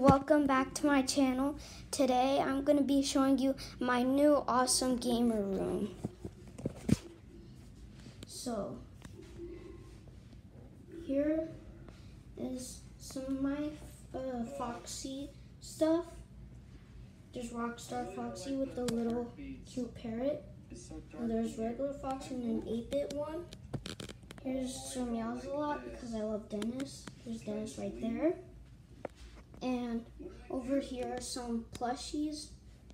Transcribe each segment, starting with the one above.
welcome back to my channel. Today I'm going to be showing you my new awesome gamer room. So, here is some of my uh, Foxy stuff. There's Rockstar Foxy with the little cute parrot. And there's regular Foxy and an 8-bit one. Here's some Meows-a-Lot because I love Denis. There's Denis right there. And over here are some plushies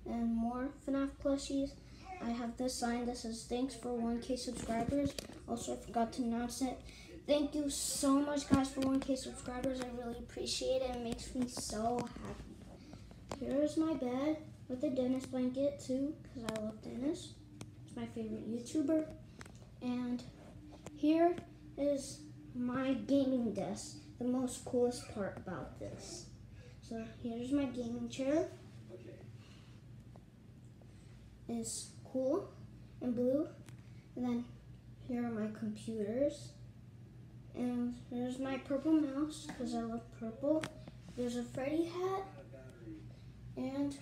and more FNAF plushies. I have this sign that says thanks for 1k subscribers. Also, I forgot to announce it. Thank you so much, guys, for 1k subscribers. I really appreciate it. It makes me so happy. Here's my bed with a Denis blanket, too, because I love Denis. He's my favorite YouTuber. And here is my gaming desk, the most coolest part about this. So here's my gaming chair. It's cool and blue. And then here are my computers. And there's my purple mouse because I love purple. There's a Freddy hat. And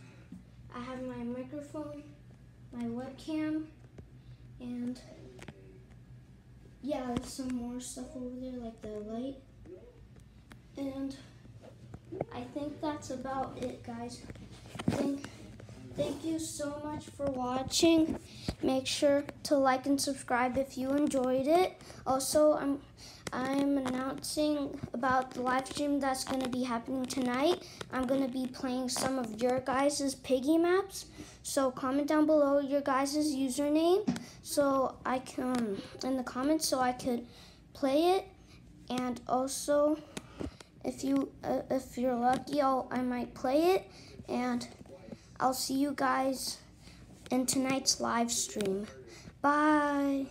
I have my microphone, my webcam, and yeah, there's some more stuff over there like the light. And I think that's about it, guys. Thank, thank you so much for watching. Make sure to like and subscribe if you enjoyed it. Also, I'm I'm announcing about the live stream that's going to be happening tonight. I'm going to be playing some of your guys' piggy maps. So comment down below your guys' username so I can in the comments so I could play it and also if you uh, if you're lucky, I'll I might play it, and I'll see you guys in tonight's live stream. Bye.